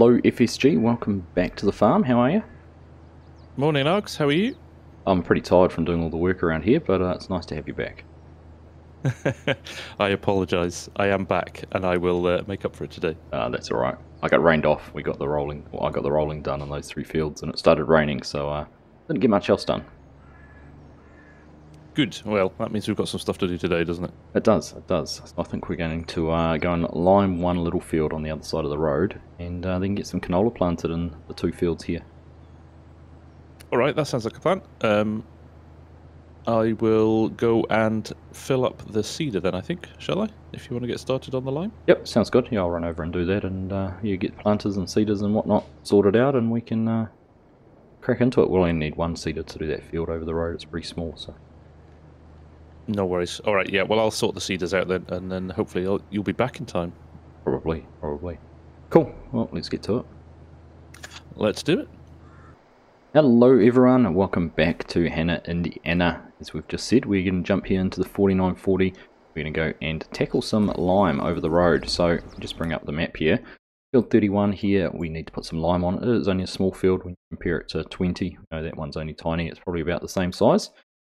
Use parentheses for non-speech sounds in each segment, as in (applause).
Hello FSG, welcome back to the farm. How are you? Morning, Ox. How are you? I'm pretty tired from doing all the work around here, but uh, it's nice to have you back. (laughs) I apologise. I am back, and I will uh, make up for it today. Uh, that's all right. I got rained off. We got the rolling. Well, I got the rolling done on those three fields, and it started raining, so uh, didn't get much else done. Good. Well, that means we've got some stuff to do today, doesn't it? It does. It does. I think we're going to uh, go and lime one little field on the other side of the road, and uh, then get some canola planted in the two fields here. All right, that sounds like a plan. Um, I will go and fill up the seeder then, I think, shall I? If you want to get started on the line. Yep, sounds good. Yeah, I'll run over and do that, and uh, you get planters and seeders and whatnot sorted out, and we can uh, crack into it. We'll only need one seeder to do that field over the road. It's pretty small, so. No worries. All right, yeah. Well, I'll sort the seeders out then, and then hopefully I'll, you'll be back in time. Probably, probably. Cool. Well, let's get to it. Let's do it. Hello everyone and welcome back to Hanna, Indiana. As we've just said, we're going to jump here into the 4940. We're going to go and tackle some lime over the road. So, just bring up the map here. Field 31 here, we need to put some lime on it. It is only a small field when you compare it to 20. No, that one's only tiny. It's probably about the same size.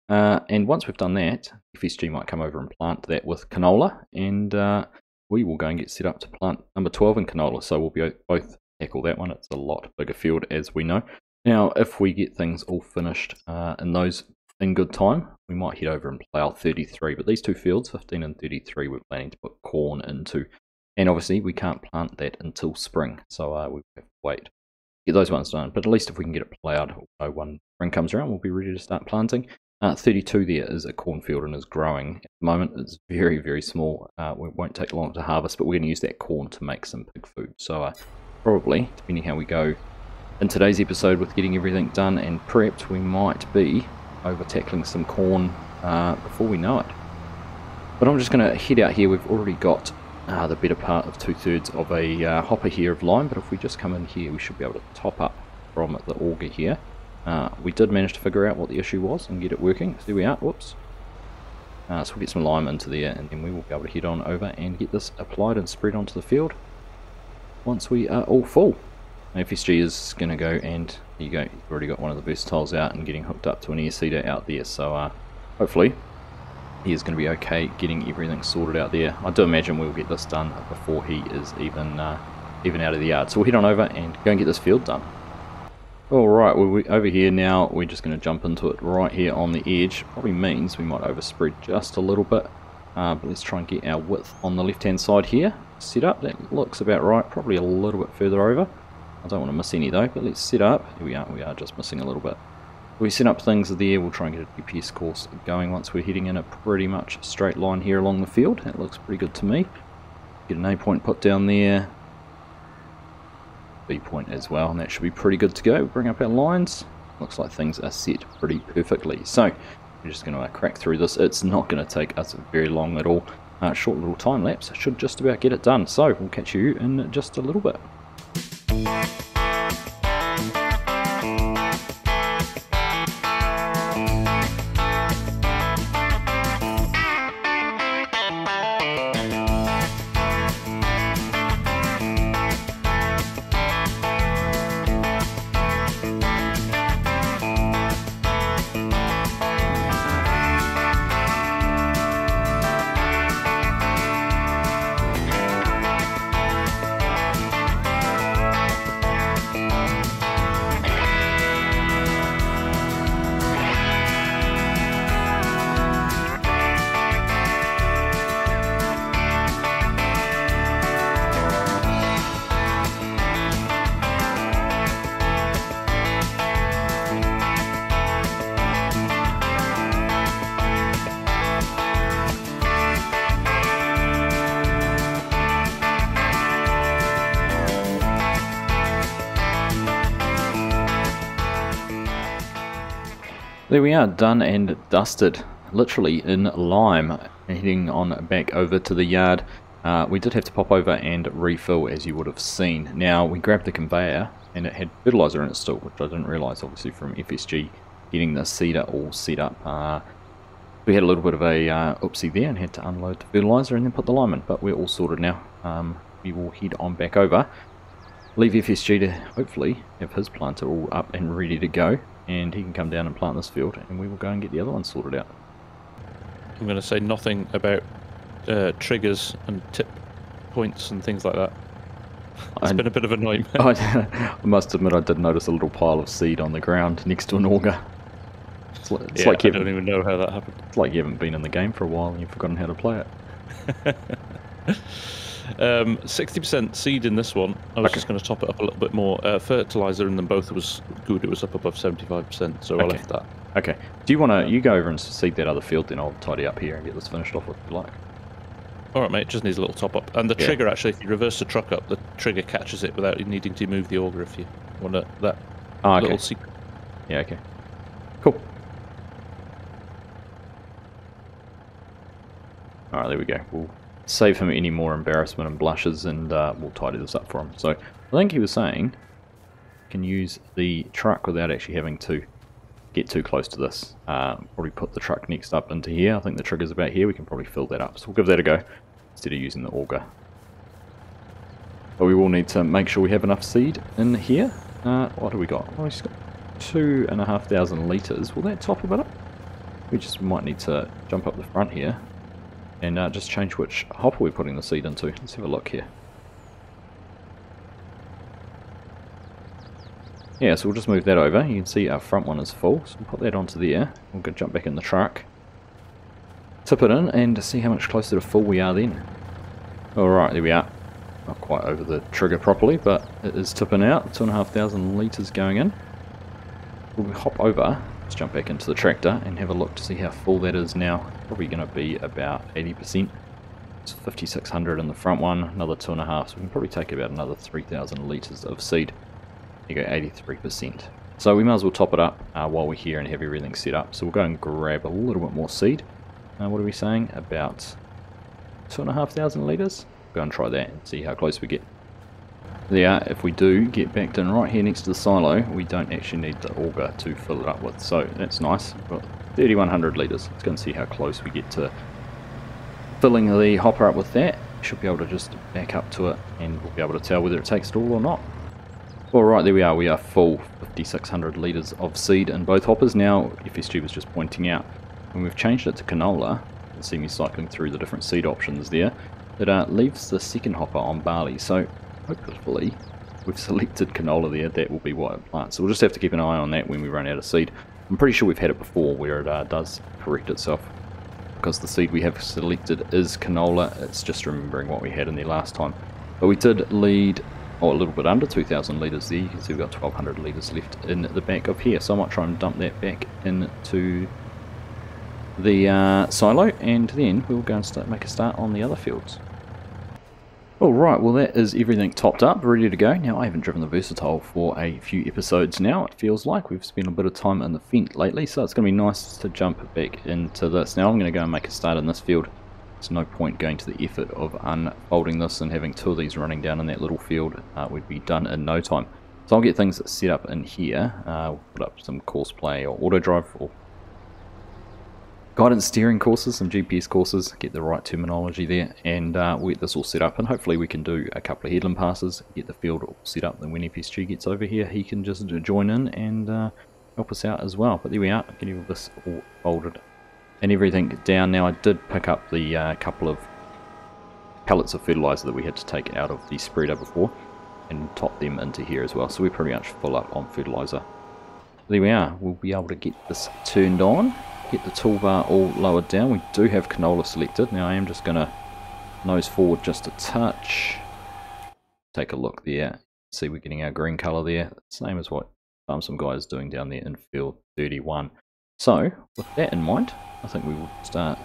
Uh, and once we've done that, FSG might come over and plant that with canola. And uh, we will go and get set up to plant number 12 in canola. So we'll be both tackle that one. It's a lot bigger field as we know. Now, if we get things all finished uh, in those in good time, we might head over and plough 33. But these two fields, 15 and 33, we're planning to put corn into. And obviously, we can't plant that until spring, so uh, we have to wait. Get those ones done. But at least if we can get it ploughed, so when spring comes around, we'll be ready to start planting. Uh, 32 there is a cornfield and is growing. At the moment, it's very, very small. Uh, it won't take long to harvest, but we're going to use that corn to make some pig food. So uh, probably, depending how we go, in today's episode with getting everything done and prepped, we might be over tackling some corn uh, before we know it. But I'm just going to head out here. We've already got uh, the better part of two-thirds of a uh, hopper here of lime, but if we just come in here, we should be able to top up from the auger here. Uh, we did manage to figure out what the issue was and get it working. So there we are. Whoops. Uh, so we'll get some lime into there, and then we will be able to head on over and get this applied and spread onto the field once we are all full. FSG is going to go and you go, you've already got one of the Versatiles out and getting hooked up to an air seeder out there. So uh, hopefully he is going to be okay getting everything sorted out there. I do imagine we'll get this done before he is even uh, even out of the yard. So we'll head on over and go and get this field done. Alright, well, we, over here now, we're just going to jump into it right here on the edge. Probably means we might overspread just a little bit. Uh, but let's try and get our width on the left hand side here set up. That looks about right, probably a little bit further over. I don't want to miss any though, but let's set up. Here we are, we are just missing a little bit. We set up things there, we'll try and get a GPS course going once we're heading in a pretty much straight line here along the field. That looks pretty good to me. Get an A point put down there. B point as well, and that should be pretty good to go. Bring up our lines. Looks like things are set pretty perfectly. So, we're just going to crack through this. It's not going to take us very long at all. Uh, short little time lapse should just about get it done. So, we'll catch you in just a little bit. There we are, done and dusted, literally in lime, heading on back over to the yard. Uh, we did have to pop over and refill as you would have seen. Now we grabbed the conveyor and it had fertilizer in it still, which I didn't realise obviously from FSG getting the seeder all set up. Uh, we had a little bit of a uh, oopsie there and had to unload the fertilizer and then put the lime in, but we're all sorted now. Um, we will head on back over. leave FSG to hopefully have his planter all up and ready to go, and he can come down and plant this field, and we will go and get the other one sorted out. I'm going to say nothing about uh, triggers and tip points and things like that. (laughs) It's I- been a bit of a nightmare. I, (laughs) I must admit, I did notice a little pile of seed on the ground next to an auger. It's like, it's yeah, like you I don't even know how that happened. it's like you haven't been in the game for a while and you've forgotten how to play it. (laughs) Um, 60% seed in this one. I was Okay. just going to top it up a little bit more. Uh, fertilizer in them both was good. It was up above 75%, so I left that. Okay. Do you want to, you go over and seed that other field, then I'll tidy up here and get this finished off if you like. All right, mate. Just needs a little top up. And the Yeah. trigger, actually, if you reverse the truck up, the trigger catches it without you needing to move the auger. If you want to, that Oh, okay. little secret. Yeah, okay. Cool. Alright, there we go. We'll save him any more embarrassment and blushes and uh, we'll tidy this up for him. So, I think he was saying can use the truck without actually having to get too close to this. Uh, probably put the truck next up into here. I think the trigger's about here. We can probably fill that up. So we'll give that a go instead of using the auger. But we will need to make sure we have enough seed in here. Uh, what do we got? Oh, he's got two and a half thousand litres. Will that top a bit up? We just might need to jump up the front here and uh, just change which hopper we're putting the seed into. Let's have a look here. Yeah, so we'll just move that over. You can see our front one is full, so we'll put that onto there. We'll go jump back in the truck, tip it in, and see how much closer to full we are then. Alright, there we are. Not quite over the trigger properly, but it is tipping out. Two and a half thousand litres going in. We'll hop over, let's jump back into the tractor and have a look to see how full that is now. Probably going to be about 80%. It's 5600 in the front one, another two and a half, so we can probably take about another 3000 litres of seed. You go 83%. So we might as well top it up uh, while we're here and have everything set up. So we'll go and grab a little bit more seed. Uh, what are we saying? About two and a half thousand litres? Go and try that and see how close we get. There, if we do get backed in right here next to the silo, we don't actually need the auger to fill it up with. So that's nice. We've got 3100 litres. Let's go and see how close we get to filling the hopper up with that. Should be able to just back up to it and we'll be able to tell whether it takes it all or not. Alright, there we are. We are full 5600 litres of seed in both hoppers. Now, FSG was just pointing out, when we've changed it to canola, you can see me cycling through the different seed options there, it uh, leaves the second hopper on barley. So, hopefully, we've selected canola there. That will be what it plants. So we'll just have to keep an eye on that when we run out of seed. I'm pretty sure we've had it before where it uh, does correct itself. Because the seed we have selected is canola. It's just remembering what we had in there last time. But we did lead or a little bit under 2,000 litres there. You can see we've got 1,200 litres left in the back of here. So I might try and dump that back into the uh, silo, and then we'll go and start make a start on the other fields. Alright, well that is everything topped up, ready to go. Now I haven't driven the Versatile for a few episodes now, it feels like. We've spent a bit of time in the Fendt lately, so it's going to be nice to jump back into this. Now I'm going to go and make a start in this field. There's no point going to the effort of unfolding this and having two of these running down in that little field. Uh, we'd be done in no time. So I'll get things set up in here. Uh, we'll put up some course play or auto drive or guidance steering courses, some GPS courses, get the right terminology there, and uh, we'll get this all set up. And hopefully we can do a couple of headland passes, get the field all set up. Then when FSG gets over here, he can just join in and uh, help us out as well. But there we are, getting all this all folded and everything down. Now I did pick up the uh, couple of pellets of fertilizer that we had to take out of the spreader before and top them into here as well. So we're pretty much full up on fertilizer. There we are. We'll be able to get this turned on, get the toolbar all lowered down. We do have canola selected. Now I am just going to nose forward just a touch. Take a look there. See we're getting our green colour there. Same as what um, some guys doing down there in field 31. So with that in mind, I think we will start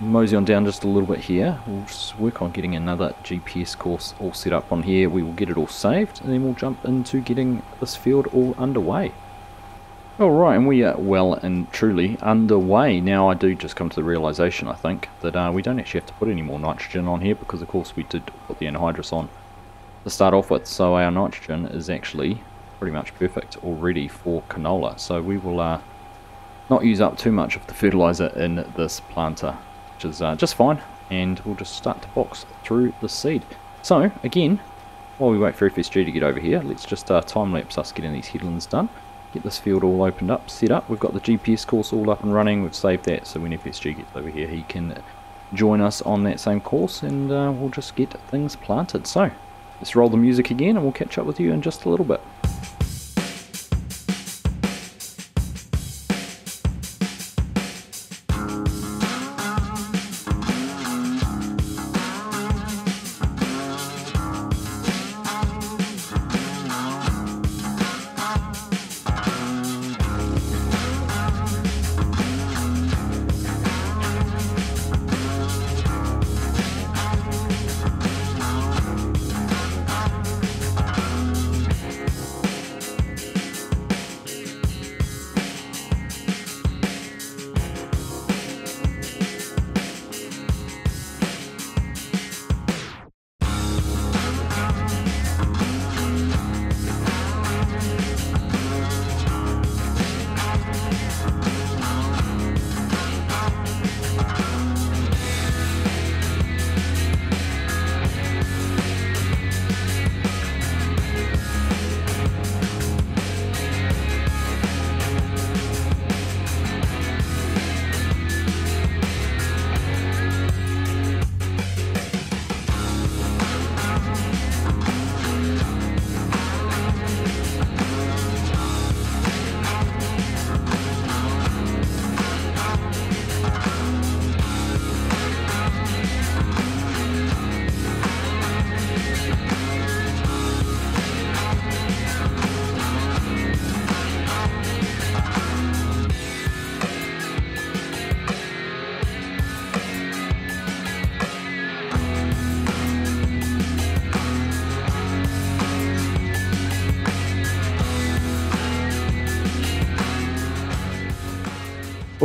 mosey on down just a little bit here. We'll just work on getting another GPS course all set up on here. We will get it all saved and then we'll jump into getting this field all underway. Alright, and we are well and truly underway. Now I do just come to the realisation, I think, that uh, we don't actually have to put any more nitrogen on here because of course we did put the anhydrous on to start off with. So our nitrogen is actually pretty much perfect already for canola. So we will uh, not use up too much of the fertilizer in this planter, which is uh, just fine. And we'll just start to box through the seed. So again, while we wait for FSG to get over here, let's just uh, time-lapse us getting these headlands done. Get this field all opened up, set up. We've got the GPS course all up and running. We've saved that, so when FSG gets over here, he can join us on that same course, and uh, we'll just get things planted. So, let's roll the music again, and we'll catch up with you in just a little bit.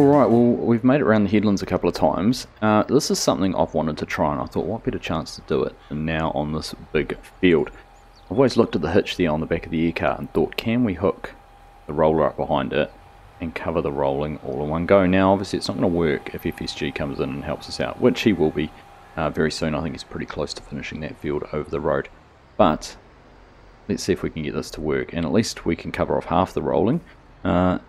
Alright, well, we've made it around the headlands a couple of times. Uh, this is something I've wanted to try, and I thought, what better chance to do it than now on this big field. I've always looked at the hitch there on the back of the air car and thought, can we hook the roller up behind it and cover the rolling all in one go? Now, obviously, it's not going to work if FSG comes in and helps us out, which he will be uh, very soon. I think he's pretty close to finishing that field over the road. But let's see if we can get this to work, and at least we can cover off half the rolling. Uh,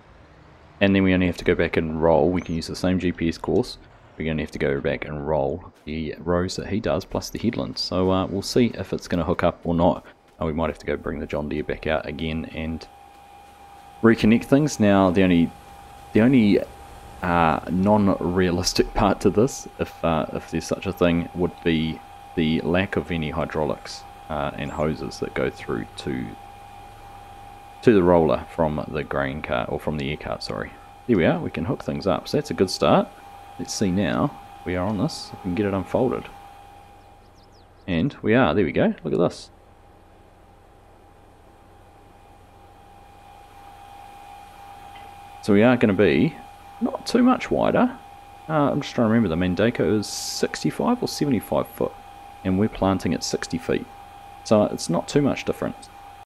and then we only have to go back and roll. We can use the same GPS course. We're going to have to go back and roll the rows that he does, plus the headlands. So uh, we'll see if it's going to hook up or not. Uh, we might have to go bring the John Deere back out again and reconnect things. Now, the only the only uh, non-realistic (laughs) part to this, if uh, if there's such a thing, would be the lack of any hydraulics uh, and hoses that go through to to the roller from the grain cart, or from the air cart, sorry. Here we are, we can hook things up, so that's a good start. Let's see now, we are on this, we can get it unfolded. And we are, there we go, look at this. So we are going to be not too much wider. Uh, I'm just trying to remember, the Mandako is 65 or 75 foot, and we're planting at 60 feet. So it's not too much difference.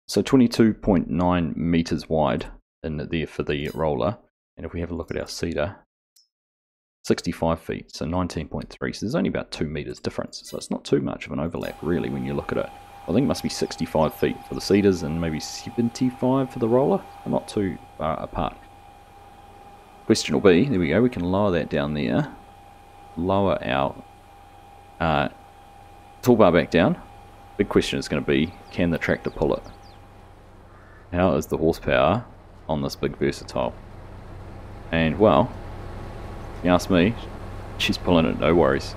So 22.9 meters wide in there for the roller. And if we have a look at our seeder, 65 feet, so 19.3. So there's only about 2 meters difference. So it's not too much of an overlap, really, when you look at it. I think it must be 65 feet for the seeders and maybe 75 for the roller. They're not too far apart. Question will be, there we go, we can lower that down there. Lower our uh, toolbar back down. Big question is going to be, can the tractor pull it? How is the horsepower on this big versatile? And well, you ask me, she's pulling it no worries.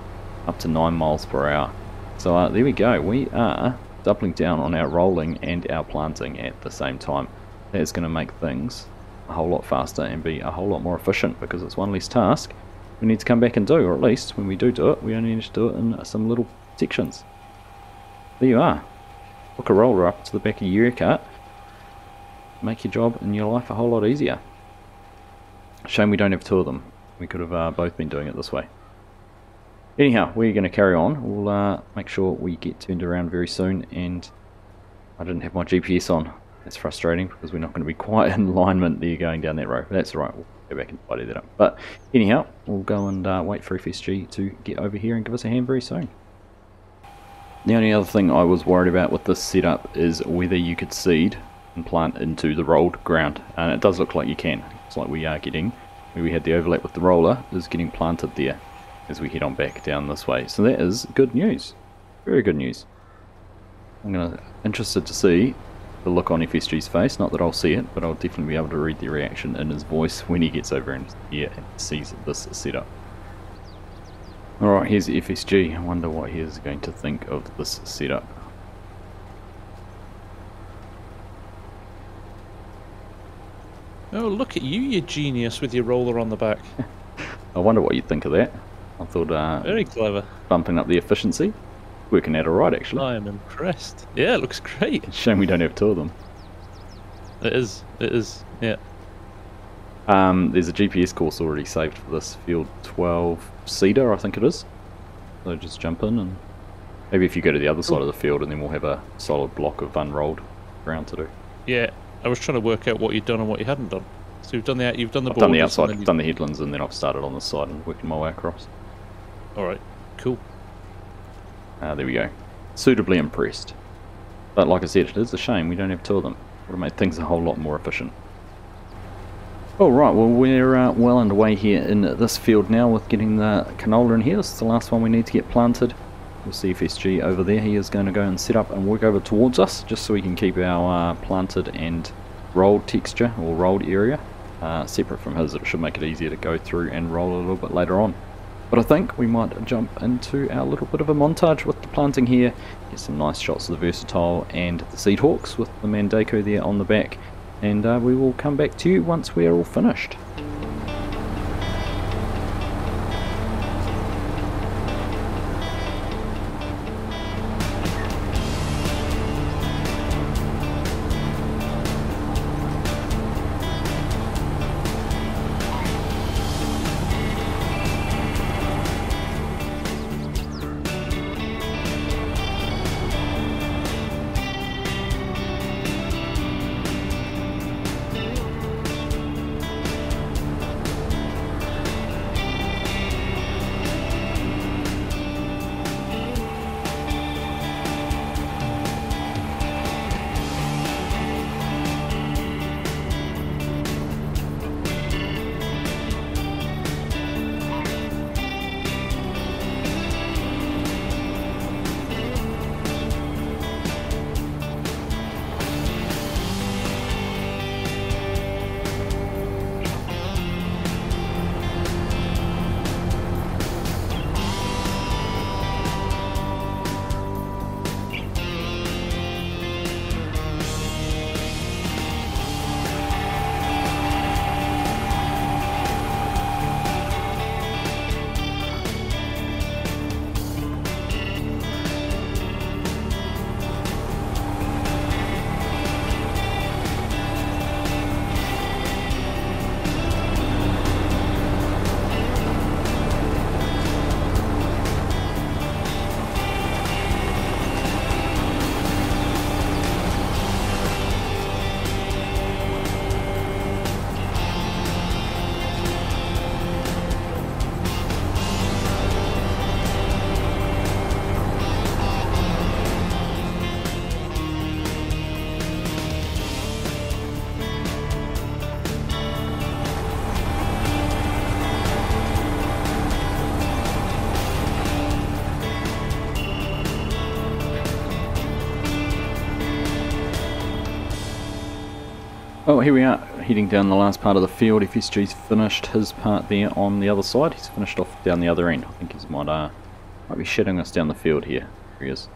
Up to 9 miles per hour. So uh, there we go, we are doubling down on our rolling and our planting at the same time. That's going to make things a whole lot faster and be a whole lot more efficient because it's one less task we need to come back and do, or at least when we do do it, we only need to do it in some little sections. There you are. Hook a roller up to the back of your cart make your job and your life a whole lot easier. Shame we don't have two of them. We could have uh, both been doing it this way. Anyhow, we're going to carry on. We'll uh, make sure we get turned around very soon and I didn't have my GPS on. That's frustrating because we're not going to be quite in alignment there going down that road. But that's alright, we'll go back and tidy that up. But anyhow, we'll go and uh, wait for FSG to get over here and give us a hand very soon. The only other thing I was worried about with this setup is whether you could seed and plant into the rolled ground. And it does look like you can. It's like we are getting, where we had the overlap with the roller, is getting planted there as we head on back down this way. So that is good news. Very good news. I'm gonna interested to see the look on FSG's face. Not that I'll see it, but I'll definitely be able to read the reaction in his voice when he gets over and here and sees this setup. Alright, here's FSG. I wonder what he is going to think of this setup. Oh, look at you, you genius, with your roller on the back. (laughs) I wonder what you'd think of that. I thought uh, Very clever. bumping up the efficiency. Working out alright actually. I am impressed. Yeah, it looks great. Shame we don't have two of them. It is. It is. Yeah. Um, there's a GPS course already saved for this field 12 Cedar, I think it is. So just jump in and maybe if you go to the other side of the field and then we'll have a solid block of unrolled ground to do. Yeah. I was trying to work out what you'd done and what you hadn't done. So you've done the you've done the I've done the outside, you- done the headlands and then I've started on the side and working my way across. All right. Cool. Uh, there we go. Suitably impressed. But like I said, it is a shame we don't have two of them. Would have made things a whole lot more efficient. Alright, well we're uh, well underway here in this field now with getting the canola in here. This is the last one we need to get planted. We'll see FSG over there. He is going to go and set up and work over towards us just so we can keep our uh, planted and rolled texture or rolled area uh, separate from his. It should make it easier to go through and roll a little bit later on. But I think we might jump into our little bit of a montage with the planting here. Get some nice shots of the Versatile and the Seed Hawks with the Mandako there on the back. And uh, we will come back to you once we are all finished. Oh, here we are, heading down the last part of the field. FSG's finished his part there on the other side. He's finished off down the other end. I think he's might, uh, might be shitting us down the field here. Here he is.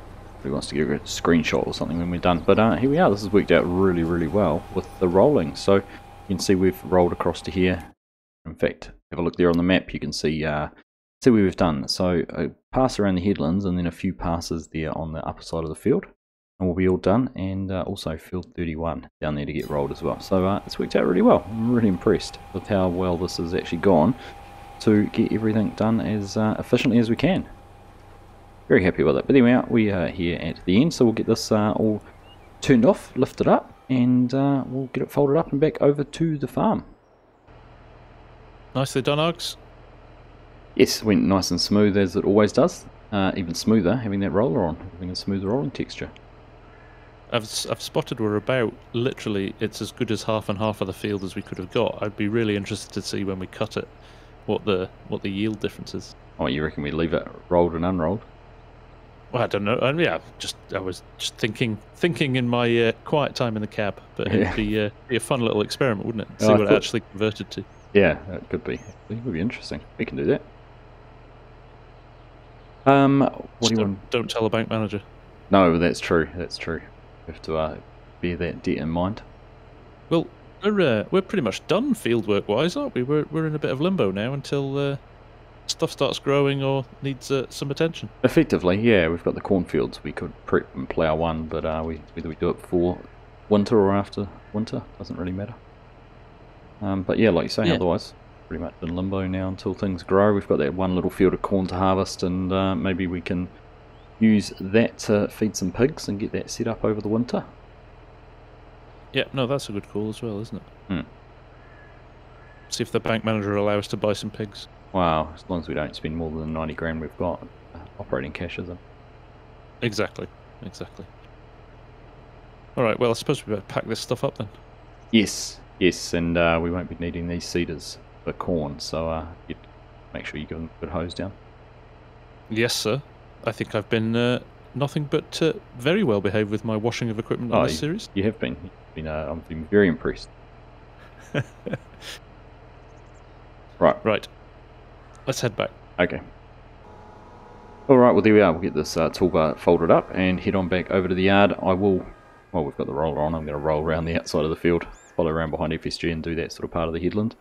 He wants to get a screenshot or something when we're done. But uh, here we are. This has worked out really, really well with the rolling. So you can see we've rolled across to here. In fact, have a look there on the map. You can see uh, see what we've done. So a pass around the headlands and then a few passes there on the upper side of the field and we'll be all done and uh, also field 31 down there to get rolled as well so uh, it's worked out really well I'm really impressed with how well this has actually gone to get everything done as uh, efficiently as we can very happy with it but anyway we are here at the end so we'll get this uh, all turned off lifted up and uh, we'll get it folded up and back over to the farm Nicely done, Uggs. Yes, went nice and smooth as it always does. uh, even smoother having that roller on, having a smoother rolling texture. I've I've spotted we're about literally it's as good as half and half of the field as we could have got. I'd be really interested to see when we cut it what the what the yield difference is. Oh, you reckon we leave it rolled and unrolled? Well, I don't know. Um, yeah, just I was just thinking thinking in my uh, quiet time in the cab, but it'd be, uh, be a fun little experiment, wouldn't it? See Oh, what it thought- actually converted to. Yeah, it could be. It would be interesting. We can do that. Um, what do you don't, want? don't tell the bank manager. No, that's true. That's true. We have to uh, bear that debt in mind. Well, we're uh, we're pretty much done field work wise, aren't we? We're we're in a bit of limbo now until uh, stuff starts growing or needs uh, some attention. Effectively, yeah, we've got the cornfields. We could prep and plough one, but uh, we whether we do it before winter or after winter doesn't really matter. Um, but yeah, like you say, Yeah. otherwise, pretty much in limbo now until things grow. We've got that one little field of corn to harvest, and uh, maybe we can use that to feed some pigs and get that set up over the winter. Yeah, no, that's a good call as well, isn't it? Hmm. See if the bank manager will allow us to buy some pigs. Wow, as long as we don't spend more than the 90 grand we've got uh, operating cash, is it? Exactly, exactly. All right, well, I suppose we better pack this stuff up then. Yes, yes, and uh, we won't be needing these seeders for corn, so uh, make sure you give them a good hose down. Yes, sir. I think I've been uh, nothing but uh, very well behaved with my washing of equipment Oh, on this series. You have been. You've been uh, I've been very impressed. (laughs) right, Right, let's head back. okay. Alright, well there we are. We'll get this uh, toolbar folded up and head on back over to the yard. I will, well we've got the roller on, I'm going to roll around the outside of the field, follow around behind FSG and do that sort of part of the headland.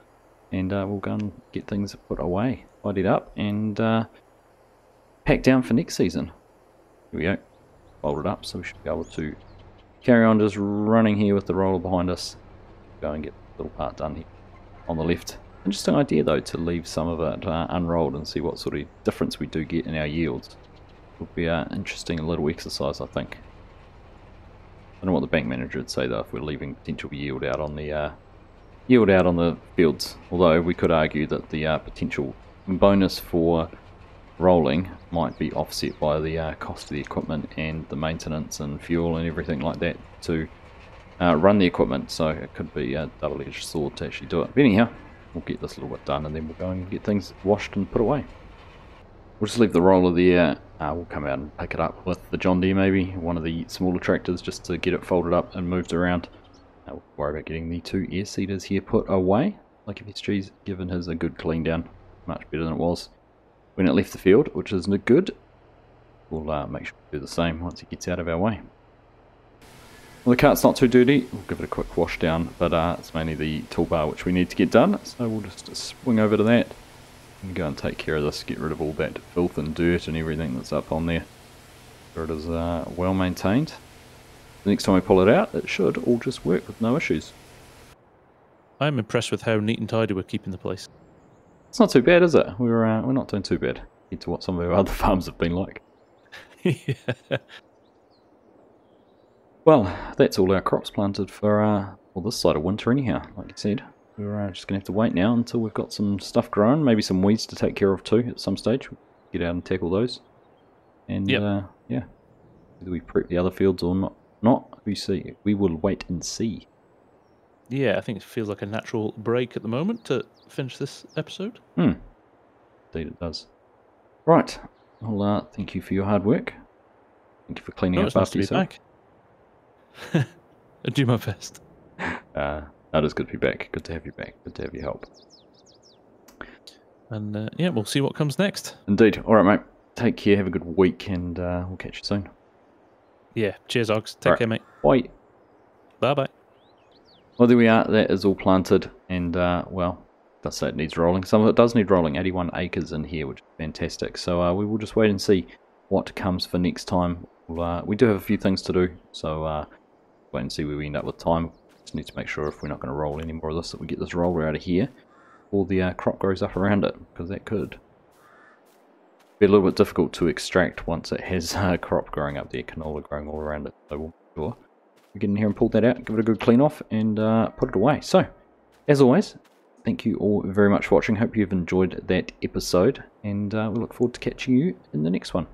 And uh, we'll go and get things put away, tidied up and uh, packed down for next season. Here we go. Folded up so we should be able to carry on just running here with the roller behind us. Go and get the little part done here on the left. Interesting idea though to leave some of it uh, unrolled and see what sort of difference we do get in our yields. Would be an interesting little exercise I think. I don't know what the bank manager would say though if we're leaving potential yield out on the uh, yield out on the fields. Although we could argue that the uh, potential bonus for rolling might be offset by the uh, cost of the equipment and the maintenance and fuel and everything like that to uh, run the equipment. So it could be a double-edged sword to actually do it. But anyhow, we'll get this little bit done and then we'll go and get things washed and put away. We'll just leave the roller there. Uh, we'll come out and pick it up with the John Deere maybe, one of the smaller tractors just to get it folded up and moved around. We'll worry about getting the two air seeders here put away. Like if FSG's given his a good clean down, much better than it was when it left the field, which is not good. We'll uh, make sure we do the same once it gets out of our way. Well, the cart's not too dirty. We'll give it a quick wash down, but uh, it's mainly the toolbar which we need to get done. So we'll just swing over to that and go and take care of this, get rid of all that filth and dirt and everything that's up on there. So it is uh, well maintained. The next time we pull it out, it should all just work with no issues. I'm impressed with how neat and tidy we're keeping the place. It's not too bad, is it? We're uh, we're not doing too bad compared to what some of our (laughs) other farms have been like. yeah. (laughs) Well, that's all our crops planted for uh, well this side of winter anyhow. Like you said, we're uh, just gonna have to wait now until we've got some stuff grown, maybe some weeds to take care of too at some stage. Get out and tackle those, and Yep. uh, yeah, whether we prep the other fields or not, not we see. We will wait and see. Yeah, I think it feels like a natural break at the moment to finish this episode. Hmm. Indeed, it does. Right. Well, uh, thank you for your hard work. Thank you for cleaning No, up it's nice after be yourself. back. (laughs) I do my best. (laughs) Uh, that is good to be back. Good to have you back. Good to have your help. And uh, yeah, we'll see what comes next. Indeed. All right, mate. Take care. Have a good week, and uh, we'll catch you soon. Yeah, cheers, Ogs. Take care, mate. Bye. Bye bye. Well, there we are. That is all planted, and uh, well, say it needs rolling. Some of it does need rolling. 81 acres in here, which is fantastic. So uh, we will just wait and see what comes for next time. We'll, uh, we do have a few things to do, so uh, wait and see where we end up with time. Just need to make sure if we're not going to roll any more of this, that we get this roller out of here, or the uh, crop grows up around it, because that could be a little bit difficult to extract once it has uh, crop growing up there, canola growing all around it. So we'll sure get in here and pull that out, give it a good clean off, and uh, put it away. So, as always, thank you all very much for watching. Hope you've enjoyed that episode, and uh, we look forward to catching you in the next one.